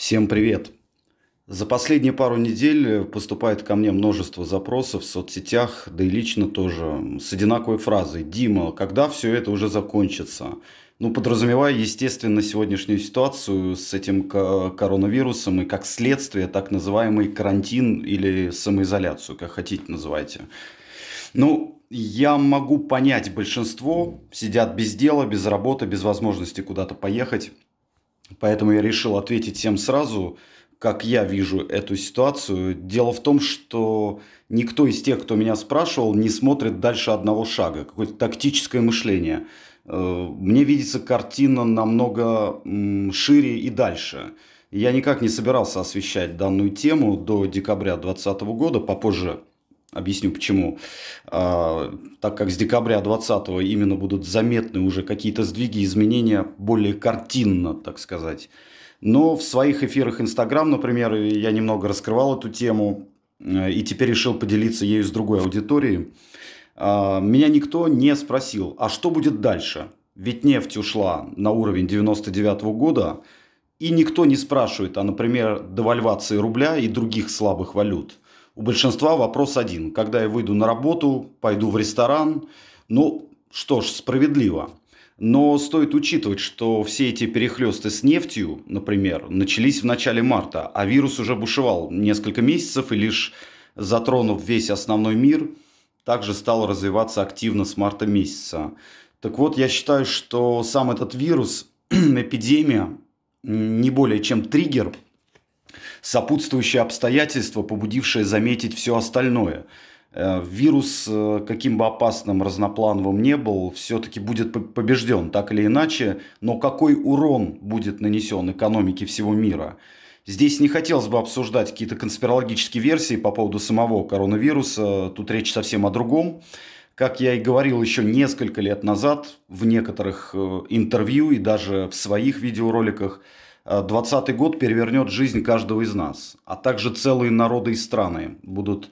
Всем привет! За последние пару недель поступает ко мне множество запросов в соцсетях, да и лично тоже, с одинаковой фразой «Дима, когда все это уже закончится?» Ну, подразумевая, естественно, сегодняшнюю ситуацию с этим коронавирусом и как следствие так называемый карантин или самоизоляцию, как хотите называйте. Ну, я могу понять большинство, сидят без дела, без работы, без возможности куда-то поехать. Поэтому я решил ответить всем сразу, как я вижу эту ситуацию. Дело в том, что никто из тех, кто меня спрашивал, не смотрит дальше одного шага. Какое-то тактическое мышление – Э, мне видится картина намного шире и дальше. Я никак не собирался освещать данную тему до декабря 2020 года, попозже объясню почему. А, так как с декабря 2020 именно будут заметны уже какие-то сдвиги, изменения более картинно, так сказать. Но в своих эфирах Инстаграм, например, я немного раскрывал эту тему э, и теперь решил поделиться ею с другой аудиторией. А, меня никто не спросил, а что будет дальше? Ведь нефть ушла на уровень 99 года, и никто не спрашивает о, например, девальвации рубля и других слабых валют. У большинства вопрос один. Когда я выйду на работу, пойду в ресторан, ну, что ж, справедливо. Но стоит учитывать, что все эти перехлесты с нефтью, например, начались в начале марта, а вирус уже бушевал несколько месяцев и лишь затронув весь основной мир – также стал развиваться активно с марта месяца. Так вот, я считаю, что сам этот вирус, эпидемия, не более чем триггер, сопутствующее обстоятельство, побудившее заметить все остальное. Э, вирус, э, каким бы опасным, разноплановым не был, все-таки будет побежден, так или иначе. Но какой урон будет нанесен экономике всего мира – Здесь не хотелось бы обсуждать какие-то конспирологические версии по поводу самого коронавируса. Тут речь совсем о другом. Как я и говорил еще несколько лет назад в некоторых э, интервью и даже в своих видеороликах, 2020 э, год перевернет жизнь каждого из нас, а также целые народы и страны будут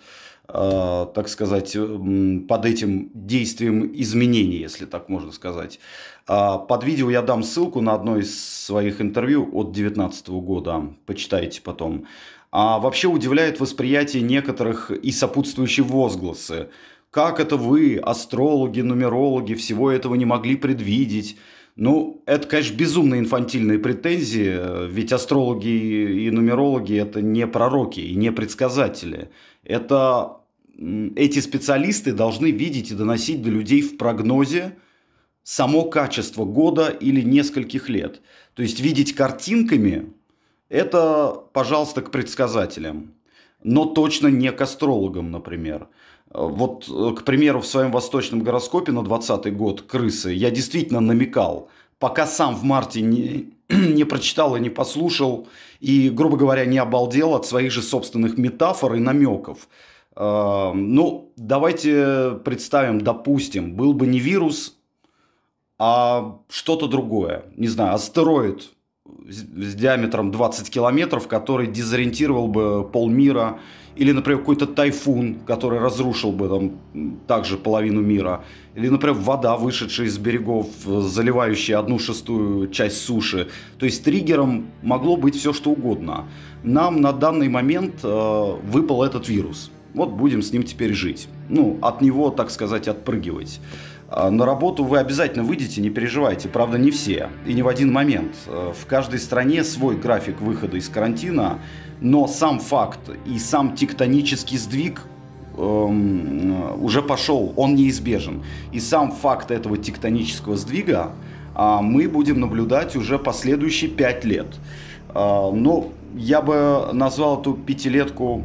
Э, так сказать, под этим действием изменений, если так можно сказать. А под видео я дам ссылку на одно из своих интервью от 2019 года, почитайте потом. А вообще удивляет восприятие некоторых и сопутствующие возгласы. Как это вы, астрологи, нумерологи, всего этого не могли предвидеть? Ну, это, конечно, безумно инфантильные претензии, ведь астрологи и нумерологи – это не пророки и не предсказатели. Это эти специалисты должны видеть и доносить до людей в прогнозе само качество года или нескольких лет. То есть видеть картинками – это, пожалуйста, к предсказателям, но точно не к астрологам, например. Вот, к примеру, в своем восточном гороскопе на 2020 год крысы я действительно намекал, пока сам в марте не, не прочитал и не послушал, и, грубо говоря, не обалдел от своих же собственных метафор и намеков – ну, давайте представим, допустим, был бы не вирус, а что-то другое. Не знаю, астероид с диаметром 20 километров, который дезориентировал бы полмира, или, например, какой-то тайфун, который разрушил бы там также половину мира, или, например, вода, вышедшая из берегов, заливающая одну шестую часть суши. То есть триггером могло быть все что угодно. Нам на данный момент э, выпал этот вирус – вот будем с ним теперь жить. Ну, от него, так сказать, отпрыгивать. А, на работу вы обязательно выйдете, не переживайте. Правда, не все и не в один момент. Э, в каждой стране свой график выхода из карантина, но сам факт и сам тектонический сдвиг эм, уже пошел, он неизбежен. И сам факт этого тектонического сдвига э, мы будем наблюдать уже последующие пять лет. Э, ну, я бы назвал эту пятилетку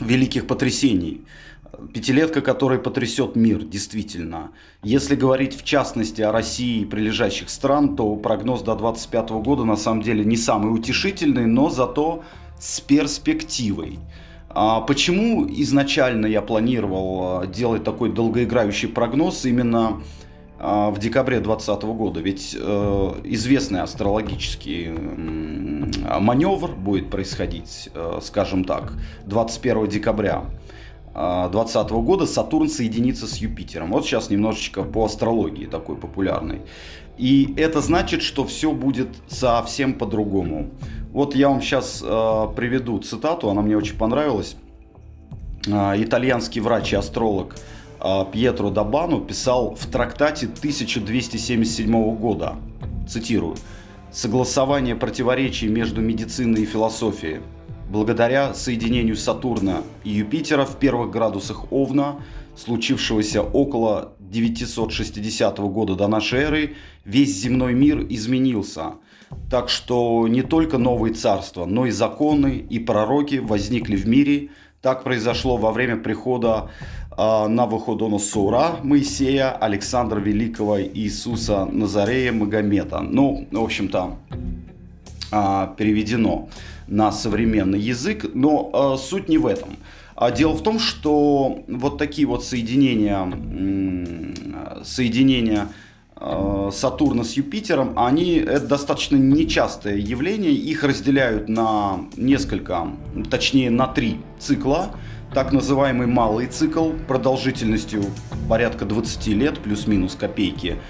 великих потрясений. Пятилетка, которая потрясет мир, действительно. Если говорить в частности о России и прилежащих стран, то прогноз до 2025 года на самом деле не самый утешительный, но зато с перспективой. А почему изначально я планировал а, делать такой долгоиграющий прогноз именно а, в декабре 2020 года. Ведь э, известный астрологический э, маневр будет происходить, э, скажем так, 21 декабря 2020 года Сатурн соединится с Юпитером. Вот сейчас немножечко по астрологии такой популярной. И это значит, что все будет совсем по-другому. Вот я вам сейчас э, приведу цитату, она мне очень понравилась. Э, итальянский врач и астролог э, Пьетро Дабану писал в трактате 1277 года, цитирую, «Согласование противоречий между медициной и философией благодаря соединению Сатурна и Юпитера в первых градусах Овна, случившегося около 960 года до нашей эры, весь земной мир изменился. Так что не только новые царства, но и законы и пророки возникли в мире. Так произошло во время прихода э, Навуходоносора, Моисея, Александра Великого, Иисуса Назарея, Магомета. Ну, в общем-то, э, переведено на современный язык, но э, суть не в этом. А дело в том, что вот такие вот соединения, соединения Сатурна с Юпитером, они это достаточно нечастое явление. Их разделяют на несколько, точнее на три цикла. Так называемый малый цикл продолжительностью порядка 20 лет, плюс-минус копейки –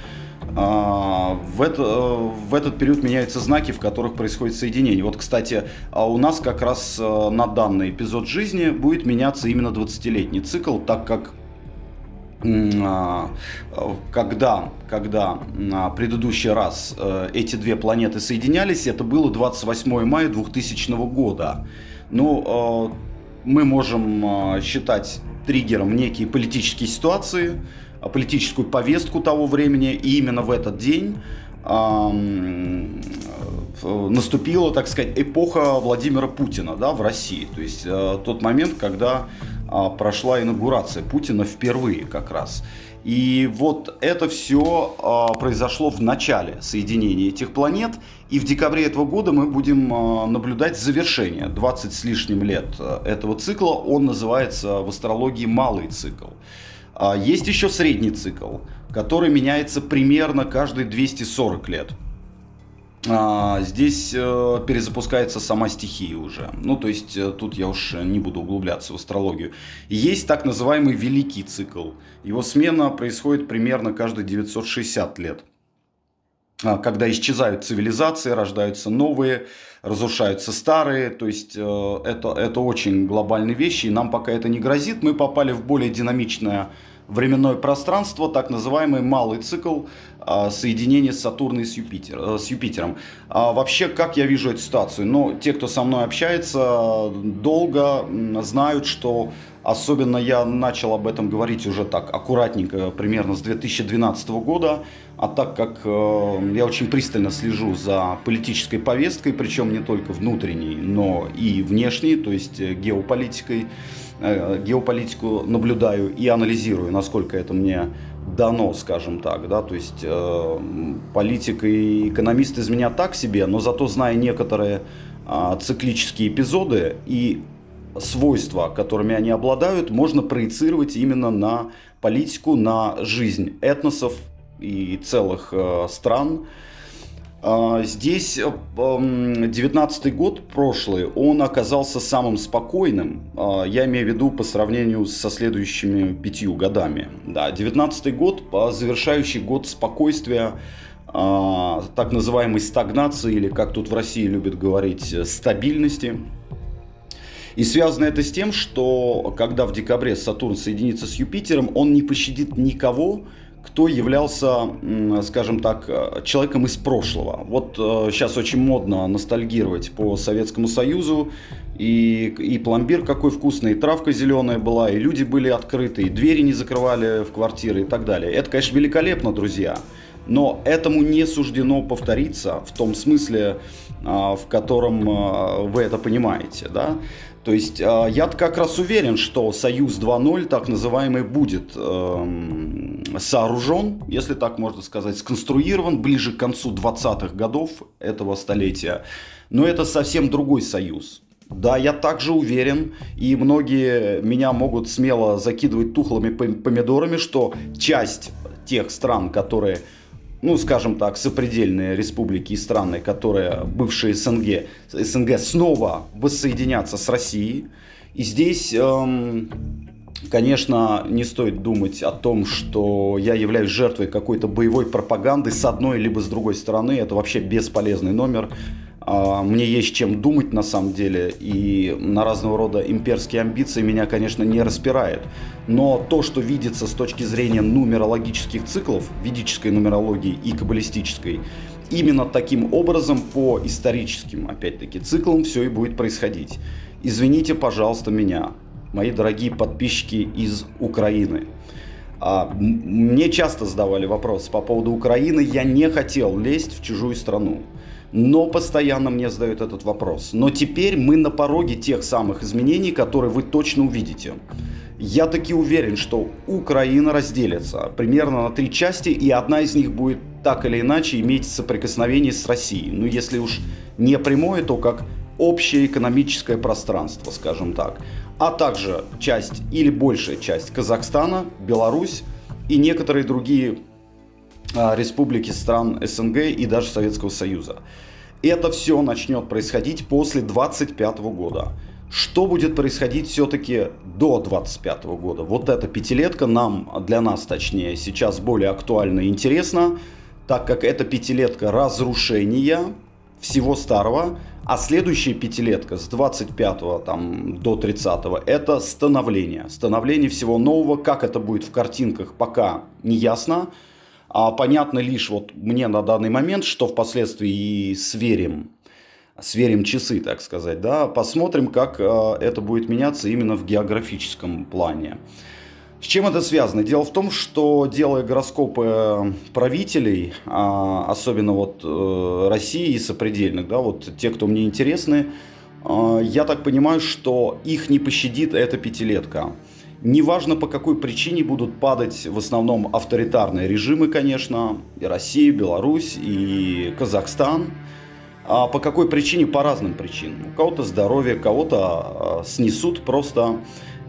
а, в, это, в этот период меняются знаки, в которых происходит соединение. Вот, кстати, а у нас как раз э, на данный эпизод жизни будет меняться именно 20-летний цикл, так как а, когда, когда предыдущий раз э, эти две планеты соединялись, это было 28 мая 2000 года. Ну, э, мы можем считать триггером некие политические ситуации, политическую повестку того времени, и именно в этот день наступила, так сказать, эпоха Владимира Путина да, в России. То есть э, тот момент, когда а, прошла инаугурация Путина впервые как раз. И вот это все а, произошло в начале соединения этих планет. И в декабре этого года мы будем а, наблюдать завершение 20 с лишним лет э, этого цикла. Он называется в астрологии малый цикл. А есть еще средний цикл, который меняется примерно каждые 240 лет. А, здесь э, перезапускается сама стихия уже. Ну, то есть э, тут я уж не буду углубляться в астрологию. Есть так называемый великий цикл. Его смена происходит примерно каждые 960 лет. А, когда исчезают цивилизации, рождаются новые, разрушаются старые. То есть э, это, это очень глобальные вещи, и нам пока это не грозит. Мы попали в более динамичное временное пространство, так называемый малый цикл а, соединения Сатурна и с, Юпитер, э, с Юпитером. А вообще, как я вижу эту ситуацию? Ну, те, кто со мной общается долго, знают, что особенно я начал об этом говорить уже так аккуратненько, примерно с 2012 года, а так как э, я очень пристально слежу за политической повесткой, причем не только внутренней, но и внешней, то есть э, геополитикой, Э, геополитику наблюдаю и анализирую, насколько это мне дано, скажем так, да, то есть э, политик и экономист из меня так себе, но зато зная некоторые э, циклические эпизоды и свойства, которыми они обладают, можно проецировать именно на политику, на жизнь этносов и целых э, стран, здесь 19 э, год прошлый, он оказался самым спокойным, а, я имею в виду по сравнению со следующими пятью годами. Да, 19 год, завершающий год спокойствия, а, так называемой стагнации, или как тут в России любят говорить, стабильности. И связано это с тем, что когда в декабре Сатурн соединится с Юпитером, он не пощадит никого, кто являлся, скажем так, человеком из прошлого. Вот сейчас э, очень модно ностальгировать по Советскому Союзу, и, и пломбир какой вкусный, и травка зеленая была, и люди были открыты, и двери не закрывали в квартиры и так далее. Это, конечно, великолепно, друзья, но этому не суждено повториться в том смысле, а, в котором а, вы это понимаете, да. То есть а, я как раз уверен, что Союз 2.0, так называемый, будет э, сооружен, если так можно сказать, сконструирован ближе к концу 20-х годов этого столетия. Но это совсем другой союз. Да, я также уверен, и многие меня могут смело закидывать тухлыми помидорами, что часть тех стран, которые ну, скажем так, сопредельные республики и страны, которые бывшие СНГ, СНГ снова воссоединятся с Россией. И здесь эм, Конечно, не стоит думать о том, что я являюсь жертвой какой-то боевой пропаганды с одной либо с другой стороны. Это вообще бесполезный номер. А, мне есть чем думать на самом деле, и на разного рода имперские амбиции меня, конечно, не распирает. Но то, что видится с точки зрения нумерологических циклов, ведической нумерологии и каббалистической, именно таким образом по историческим, опять-таки, циклам все и будет происходить. Извините, пожалуйста, меня, мои дорогие подписчики из Украины. А, мне часто задавали вопрос по поводу Украины. Я не хотел лезть в чужую страну. Но постоянно мне задают этот вопрос. Но теперь мы на пороге тех самых изменений, которые вы точно увидите. Я таки уверен, что Украина разделится примерно на три части, и одна из них будет так или иначе иметь соприкосновение с Россией. Ну, если уж не прямое, то как общее экономическое пространство, скажем так а также часть или большая часть Казахстана, Беларусь и некоторые другие республики стран СНГ и даже Советского Союза. Это все начнет происходить после 25 года. Что будет происходить все-таки до 25 года? Вот эта пятилетка нам, для нас точнее, сейчас более актуальна и интересна, так как это пятилетка разрушения всего старого, а следующая пятилетка с 25 там, до 30 это становление. Становление всего нового. Как это будет в картинках, пока не ясно. А понятно лишь вот мне на данный момент, что впоследствии и сверим, сверим часы, так сказать, да, посмотрим, как э, это будет меняться именно в географическом плане. С чем это связано? Дело в том, что делая гороскопы правителей, а, особенно вот э, России и сопредельных, да, вот те, кто мне интересны, я так понимаю, что их не пощадит эта пятилетка. Неважно по какой причине будут падать в основном авторитарные режимы, конечно, и Россия, Беларусь, и Казахстан. А по какой причине? По разным причинам. У кого-то здоровье, кого-то снесут просто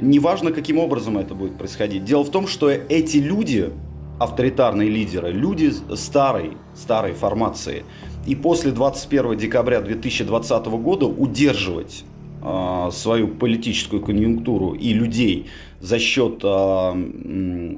Неважно, каким образом это будет происходить. Дело в том, что эти люди, авторитарные лидеры, люди старой, старой формации. И после 21 декабря 2020 года удерживать свою политическую конъюнктуру и людей за счет э,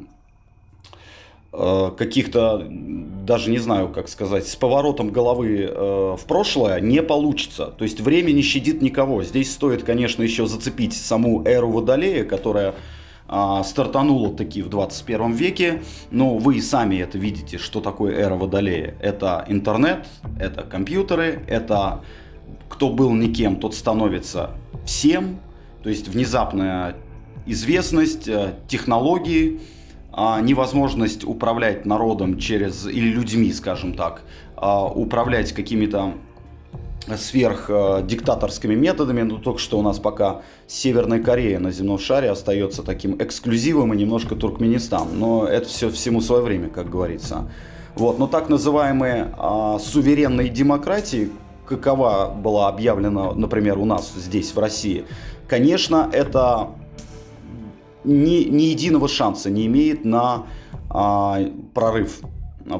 э, каких-то даже не знаю, как сказать, с поворотом головы в прошлое не получится. То есть время не щадит никого. Здесь стоит, конечно, еще зацепить саму эру Водолея, которая стартанула таки в 21 веке. Но вы и сами это видите, что такое эра Водолея. Это интернет, это компьютеры, это кто был никем, тот становится всем. То есть внезапная известность, э, технологии – а, невозможность управлять народом через, или людьми, скажем так, а, управлять какими-то сверхдиктаторскими методами, но только что у нас пока Северная Корея на земном шаре остается таким эксклюзивом и немножко Туркменистан, но это все всему свое время, как говорится. Вот, но так называемые а, суверенные демократии, какова была объявлена, например, у нас здесь, в России, конечно, это ни, ни единого шанса не имеет на а, прорыв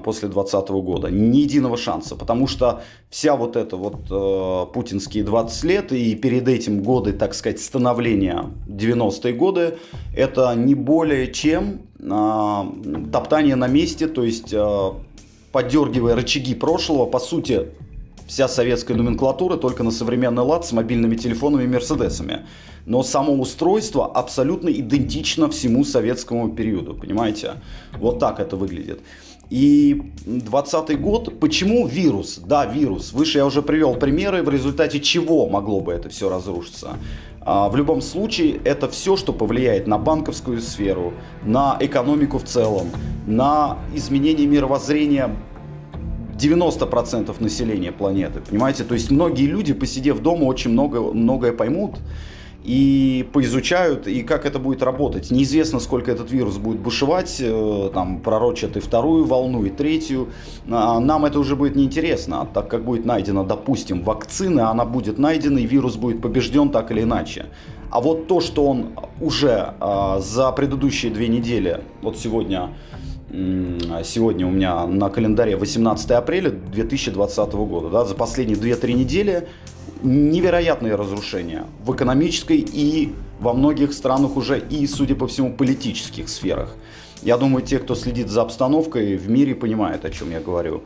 после 2020 года. Ни единого шанса. Потому что вся вот эта вот э, путинские 20 лет и перед этим годы, так сказать, становления 90-е годы, это не более чем э, топтание на месте, то есть э, поддергивая рычаги прошлого, по сути, вся советская номенклатура только на современный лад с мобильными телефонами и мерседесами но само устройство абсолютно идентично всему советскому периоду, понимаете? Вот так это выглядит. И 20 год, почему вирус? Да, вирус. Выше я уже привел примеры, в результате чего могло бы это все разрушиться. А, в любом случае, это все, что повлияет на банковскую сферу, на экономику в целом, на изменение мировоззрения 90% населения планеты, понимаете? То есть многие люди, посидев дома, очень много, многое поймут, и поизучают, и как это будет работать. Неизвестно, сколько этот вирус будет бушевать, э, там пророчат и вторую волну, и третью. А нам это уже будет неинтересно, так как будет найдена, допустим, вакцина, она будет найдена, и вирус будет побежден так или иначе. А вот то, что он уже а, за предыдущие две недели, вот сегодня, сегодня у меня на календаре 18 апреля 2020 года, да, за последние 2-3 недели невероятные разрушения в экономической и во многих странах уже и, судя по всему, политических сферах. Я думаю, те, кто следит за обстановкой в мире, понимают, о чем я говорю.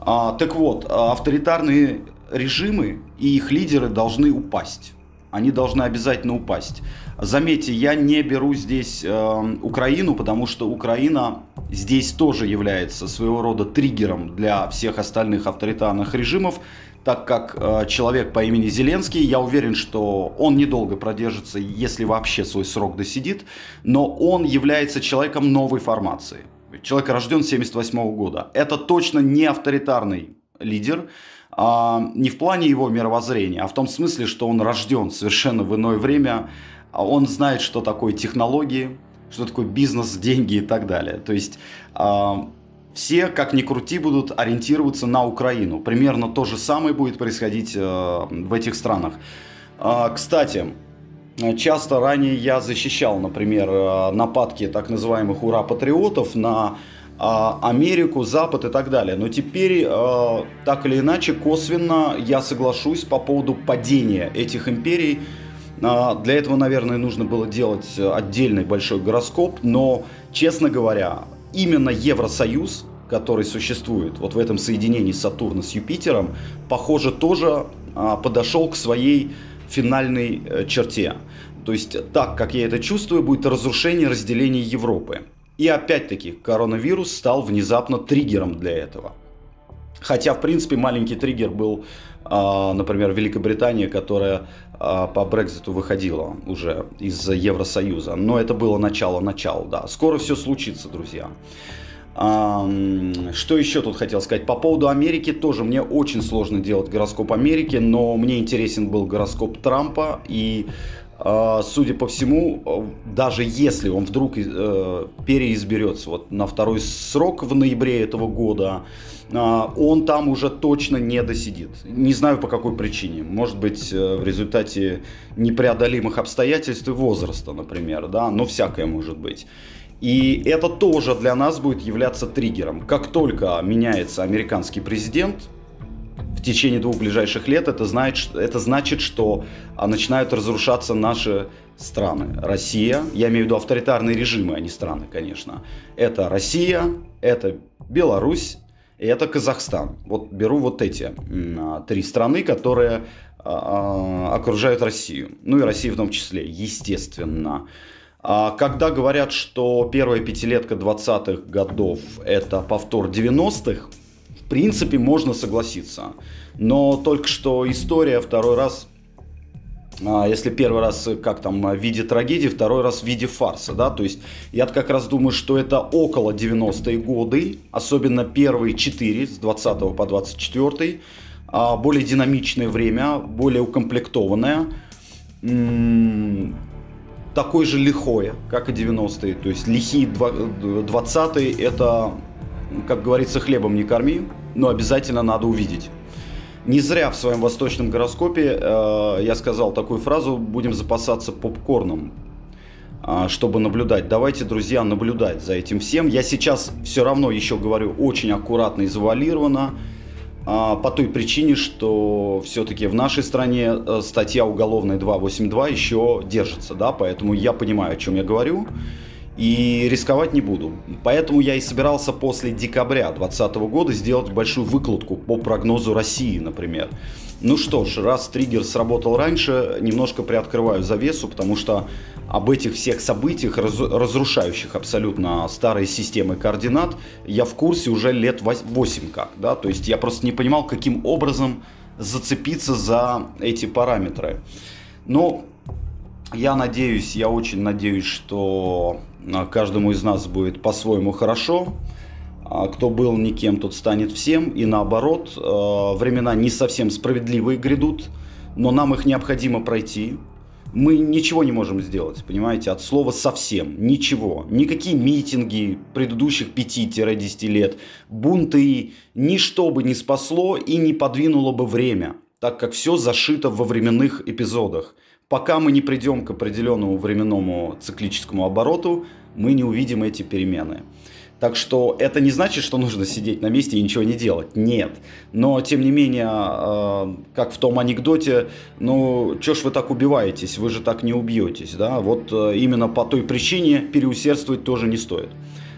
А, так вот, авторитарные режимы и их лидеры должны упасть. Они должны обязательно упасть. Заметьте, я не беру здесь э, Украину, потому что Украина здесь тоже является своего рода триггером для всех остальных авторитарных режимов, так как э, человек по имени Зеленский, я уверен, что он недолго продержится, если вообще свой срок досидит, но он является человеком новой формации. Человек рожден 78 года. Это точно не авторитарный лидер, а, не в плане его мировоззрения, а в том смысле, что он рожден совершенно в иное время, а он знает, что такое технологии, что такое бизнес, деньги и так далее. То есть а, все, как ни крути, будут ориентироваться на Украину. Примерно то же самое будет происходить э, в этих странах. Э, кстати, часто ранее я защищал, например, э, нападки так называемых ура-патриотов на Америку, Запад и так далее. Но теперь, э, так или иначе, косвенно я соглашусь по поводу падения этих империй. Э, для этого, наверное, нужно было делать отдельный большой гороскоп, но, честно говоря, именно Евросоюз, который существует вот в этом соединении Сатурна с Юпитером, похоже, тоже а, подошел к своей финальной э, черте. То есть так, как я это чувствую, будет разрушение разделения Европы. И опять-таки коронавирус стал внезапно триггером для этого. Хотя, в принципе, маленький триггер был, а, например, Великобритания, которая а, по Брекзиту выходила уже из Евросоюза. Но это было начало-начало, да. Скоро все случится, друзья. Что еще тут хотел сказать? По поводу Америки тоже мне очень сложно делать гороскоп Америки, но мне интересен был гороскоп Трампа. И, судя по всему, даже если он вдруг э, переизберется вот на второй срок в ноябре этого года, а, он там уже точно не досидит. Не знаю по какой причине. Может быть, э, в результате непреодолимых обстоятельств и возраста, например, да, но всякое может быть. И это тоже для нас будет являться триггером. Как только меняется американский президент, в течение двух ближайших лет, это, значит, это значит, что а, начинают разрушаться наши страны. Россия, я имею в виду авторитарные режимы, а не страны, конечно. Это Россия, это Беларусь, и это Казахстан. Вот беру вот эти а, три страны, которые а, окружают Россию. Ну и Россию в том числе, естественно. Когда говорят, что первая пятилетка 20-х годов это повтор 90-х, в принципе можно согласиться. Но только что история второй раз а, если первый раз как там в виде трагедии, второй раз в виде фарса, да, то есть я как раз думаю, что это около 90-е годы, особенно первые 4, с 20 по 24, а, более динамичное время, более укомплектованное, такой же лихое, как и 90-е. То есть лихие 20-е это, как говорится, хлебом не корми, но обязательно надо увидеть. Не зря в своем восточном гороскопе э, я сказал такую фразу «будем запасаться попкорном», э, чтобы наблюдать. Давайте, друзья, наблюдать за этим всем. Я сейчас все равно еще говорю очень аккуратно и завуалированно, а, по той причине, что все-таки в нашей стране э, статья уголовная 282 еще держится, да, поэтому я понимаю, о чем я говорю, и рисковать не буду. Поэтому я и собирался после декабря 2020 года сделать большую выкладку по прогнозу России, например. Ну что ж, раз триггер сработал раньше, немножко приоткрываю завесу, потому что об этих всех событиях, разрушающих абсолютно старые системы координат, я в курсе уже лет 8 как, да, то есть я просто не понимал, каким образом зацепиться за эти параметры. Но я надеюсь, я очень надеюсь, что каждому из нас будет по-своему хорошо. А, кто был никем, тот станет всем. И наоборот, а, времена не совсем справедливые грядут, но нам их необходимо пройти мы ничего не можем сделать, понимаете, от слова совсем, ничего. Никакие митинги предыдущих 5-10 лет, бунты, ничто бы не спасло и не подвинуло бы время, так как все зашито во временных эпизодах. Пока мы не придем к определенному временному циклическому обороту, мы не увидим эти перемены. Так что это не значит, что нужно сидеть на месте и ничего не делать. Нет. Но, тем не менее, э, как в том анекдоте, ну, чё ж вы так убиваетесь, вы же так не убьетесь, да? Вот э, именно по той причине переусердствовать тоже не стоит.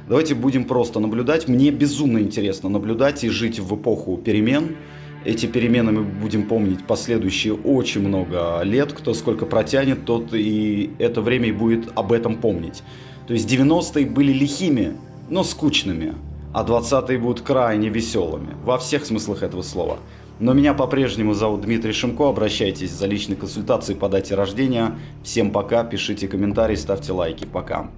Давайте будем просто наблюдать. Мне безумно интересно наблюдать и жить в эпоху перемен. Эти перемены мы будем помнить последующие очень много лет. Кто сколько протянет, тот и это время и будет об этом помнить. То есть 90-е были лихими, но скучными, а 20-е будут крайне веселыми, во всех смыслах этого слова. Но меня по-прежнему зовут Дмитрий Шимко, обращайтесь за личной консультацией по дате рождения. Всем пока, пишите комментарии, ставьте лайки, пока.